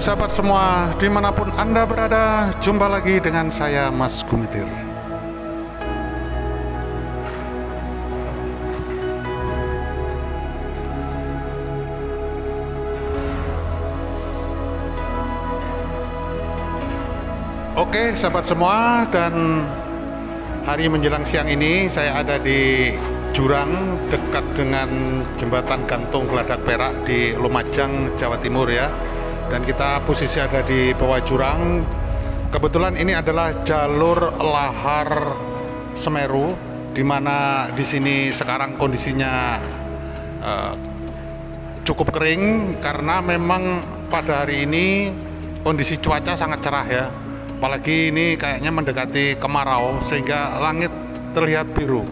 sahabat semua, di mana pun Anda berada, jumpa lagi dengan saya Mas Gumitir. Oke sahabat semua dan hari menjelang siang ini saya ada di jurang dekat dengan jembatan gantung Geladak Perak di Lumajang, Jawa Timur ya. Dan kita posisi ada di bawah jurang. Kebetulan ini adalah jalur lahar Semeru di mana di sini sekarang kondisinya uh, cukup kering karena memang pada hari ini kondisi cuaca sangat cerah ya. Apalagi ini kayaknya mendekati kemarau sehingga langit terlihat biru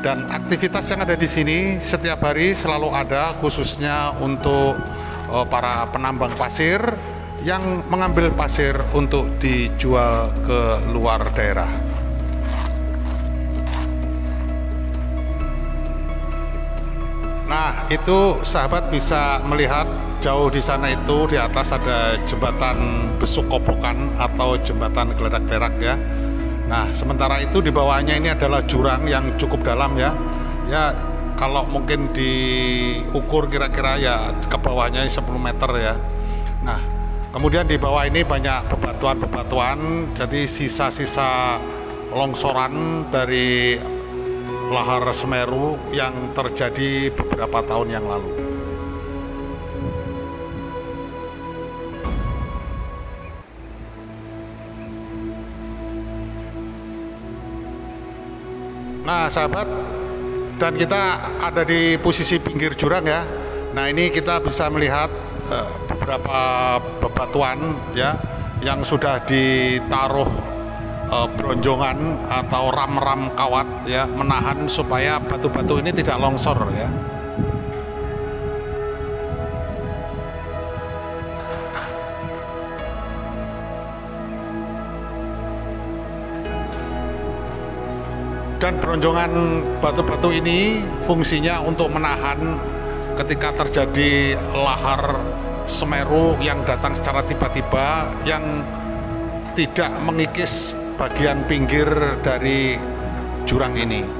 dan aktivitas yang ada di sini setiap hari selalu ada khususnya untuk uh, para penambang pasir yang mengambil pasir untuk dijual ke luar daerah. Nah, itu sahabat bisa melihat jauh di sana itu di atas ada jembatan Besuk Kopokan atau jembatan Geledak Perak ya Nah, sementara itu di bawahnya ini adalah jurang yang cukup dalam ya. Ya, kalau mungkin diukur kira-kira ya ke bawahnya 10 meter ya. Nah, kemudian di bawah ini banyak bebatuan-bebatuan, jadi sisa-sisa longsoran dari lahar Semeru yang terjadi beberapa tahun yang lalu. Nah, sahabat, dan kita ada di posisi pinggir jurang ya. Nah, ini kita bisa melihat uh, beberapa bebatuan ya yang sudah ditaruh uh, bronjongan atau ram-ram kawat ya menahan supaya batu-batu ini tidak longsor ya. Dan peronjongan batu-batu ini fungsinya untuk menahan ketika terjadi lahar Semeru yang datang secara tiba-tiba yang tidak mengikis bagian pinggir dari jurang ini.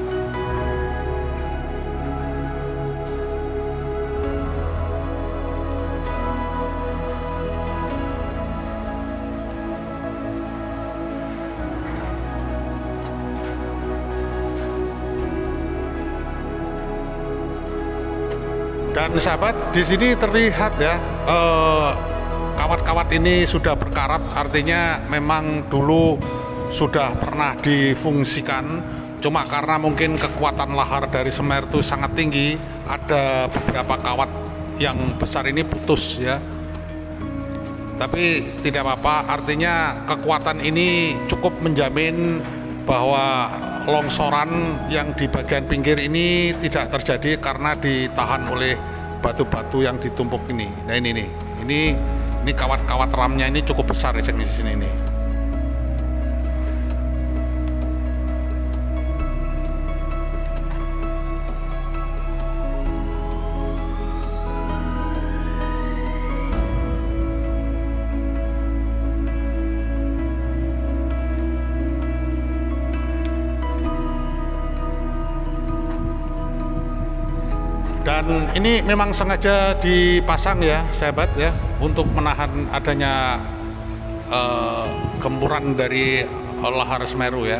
Dan sahabat di sini terlihat ya eh, kawat-kawat ini sudah berkarat, artinya memang dulu sudah pernah difungsikan. Cuma karena mungkin kekuatan lahar dari Semeru itu sangat tinggi, ada beberapa kawat yang besar ini putus ya. Tapi tidak apa-apa, artinya kekuatan ini cukup menjamin bahwa longsoran yang di bagian pinggir ini tidak terjadi karena ditahan oleh batu-batu yang ditumpuk ini. Nah ini nih, ini ini kawat-kawat ramnya ini cukup besar di sini nih. Dan ini memang sengaja dipasang ya sahabat ya untuk menahan adanya uh, gempuran dari lahar Semeru ya.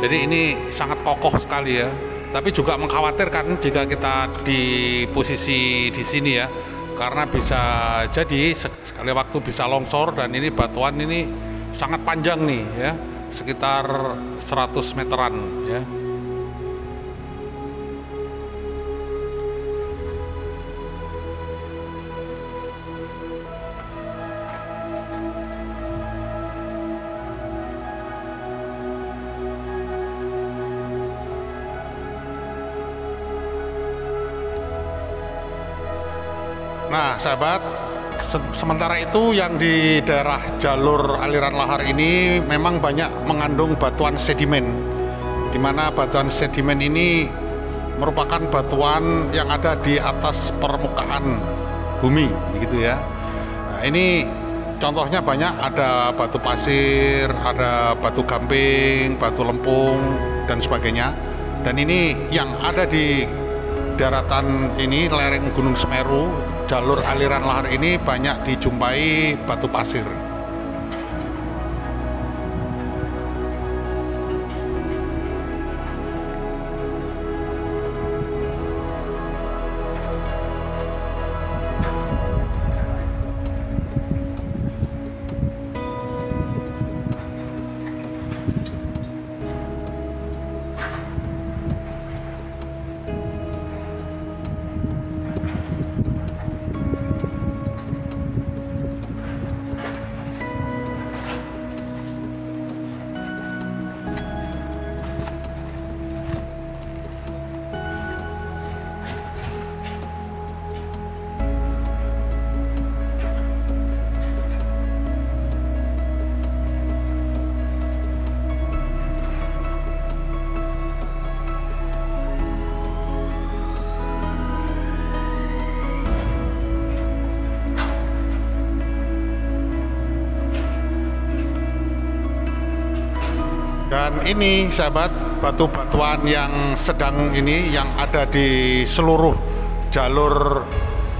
Jadi ini sangat kokoh sekali ya. Tapi juga mengkhawatirkan jika kita di posisi di sini ya karena bisa jadi sekali waktu bisa longsor dan ini batuan ini sangat panjang nih ya sekitar 100 meteran ya Nah, sahabat, se sementara itu yang di daerah jalur aliran lahar ini memang banyak mengandung batuan sedimen, di mana batuan sedimen ini merupakan batuan yang ada di atas permukaan bumi, begitu ya. Nah, ini contohnya banyak ada batu pasir, ada batu gamping, batu lempung dan sebagainya. Dan ini yang ada di daratan ini lereng Gunung Semeru, jalur aliran lahar ini banyak dijumpai batu pasir. Ini sahabat batu-batuan yang sedang ini yang ada di seluruh jalur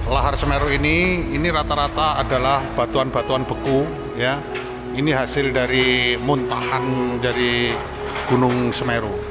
lahar Semeru ini ini rata-rata adalah batuan-batuan beku ya. Ini hasil dari muntahan dari Gunung Semeru.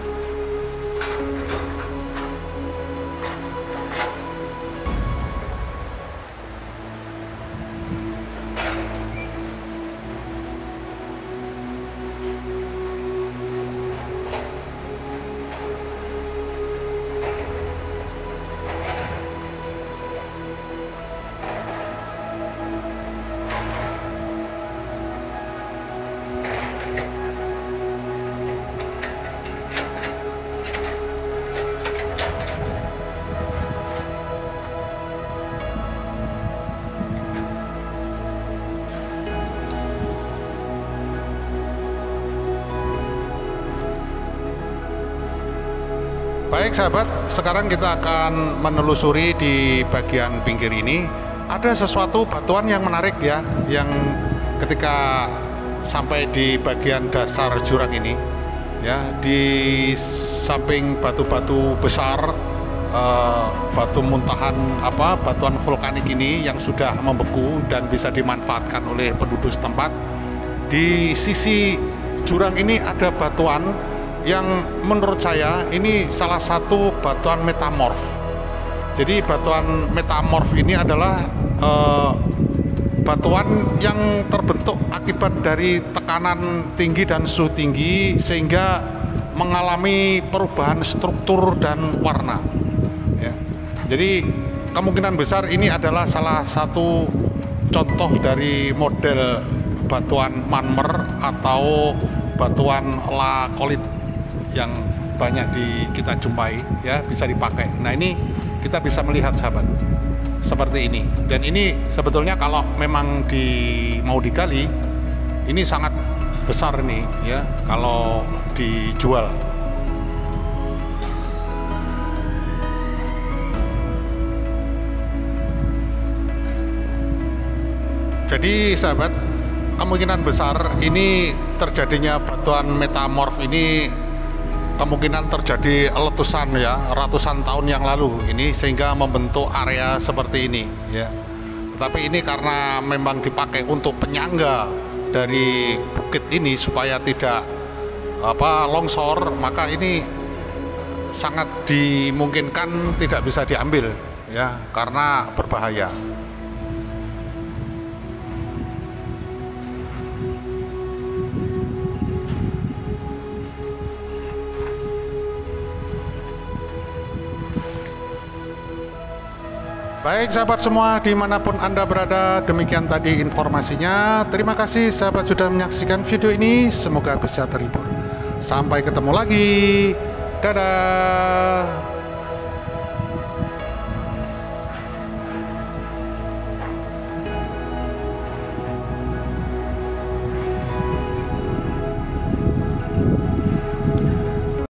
Baik sahabat, sekarang kita akan menelusuri di bagian pinggir ini. Ada sesuatu batuan yang menarik ya, yang ketika sampai di bagian dasar jurang ini ya di samping batu-batu besar uh, batu muntahan apa batuan vulkanik ini yang sudah membeku dan bisa dimanfaatkan oleh penduduk setempat. Di sisi jurang ini ada batuan yang menurut saya ini salah satu batuan metamorf. Jadi batuan metamorf ini adalah uh, batuan yang terbentuk akibat dari tekanan tinggi dan suhu tinggi sehingga mengalami perubahan struktur dan warna. Ya. Jadi kemungkinan besar ini adalah salah satu contoh dari model batuan manmer atau batuan lakolit yang banyak di kita jumpai ya bisa dipakai. Nah ini kita bisa melihat sahabat seperti ini dan ini sebetulnya kalau memang di mau digali ini sangat besar nih ya kalau dijual. Jadi sahabat kemungkinan besar ini terjadinya batuan metamorf ini kemungkinan terjadi letusan ya ratusan tahun yang lalu ini sehingga membentuk area seperti ini ya. Tetapi ini karena memang dipakai untuk penyangga dari bukit ini supaya tidak apa longsor, maka ini sangat dimungkinkan tidak bisa diambil ya karena berbahaya. Baik sahabat semua di mana pun Anda berada demikian tadi informasinya. Terima kasih sahabat sudah menyaksikan video ini. Semoga bisa terhibur. Sampai ketemu lagi. Dadah